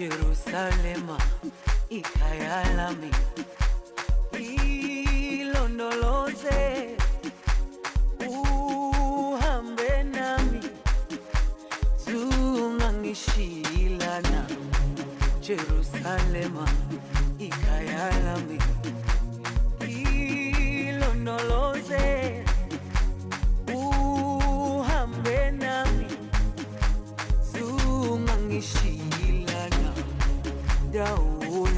Jerusalema ikhaya lami ilondoloze uhambe nami. Zungangishilana Jerusalema ikhaya lami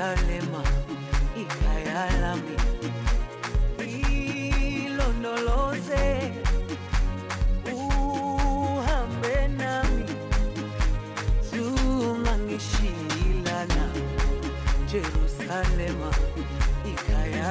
Yerusalema ikhaya ilondoloze uhambe nami. Zungangishilana Jerusalema ikhaya